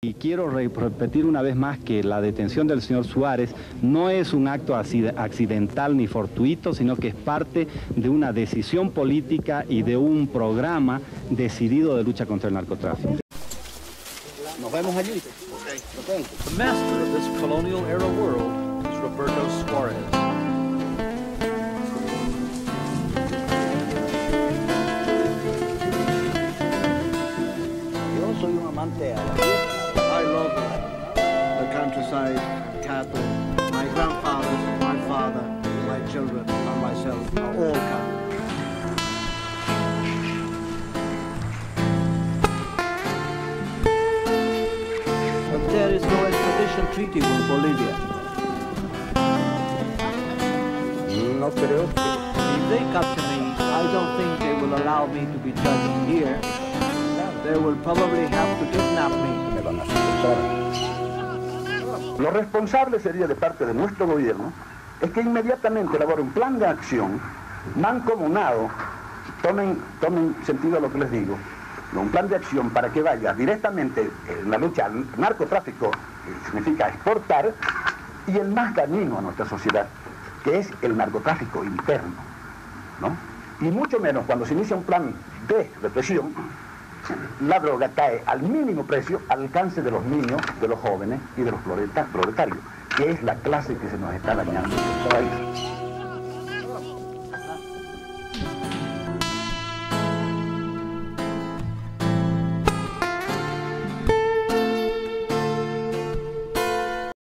Y quiero repetir una vez más que la detención del señor Suárez no es un acto accidental ni fortuito, sino que es parte de una decisión política y de un programa decidido de lucha contra el narcotráfico. Nos vemos allí. The master of this colonial era world is Roberto Suarez. Yo soy un amante a la countryside, cattle. My grandfather, my father, my children, and myself are all cattle. But there is no extradition treaty with Bolivia. No creo que... If they capture me, I don't think they will allow me to be judged here. They will probably have to kidnap me. Lo responsable sería de parte de nuestro gobierno es que inmediatamente elabore un plan de acción mancomunado, tomen, tomen sentido a lo que les digo, un plan de acción para que vaya directamente en la lucha al narcotráfico, que significa exportar, y el más dañino a nuestra sociedad, que es el narcotráfico interno, ¿no? Y mucho menos cuando se inicia un plan de represión, la droga cae al mínimo precio al alcance de los niños, de los jóvenes y de los proleta- proletarios, que es la clase que se nos está dañando en nuestro país.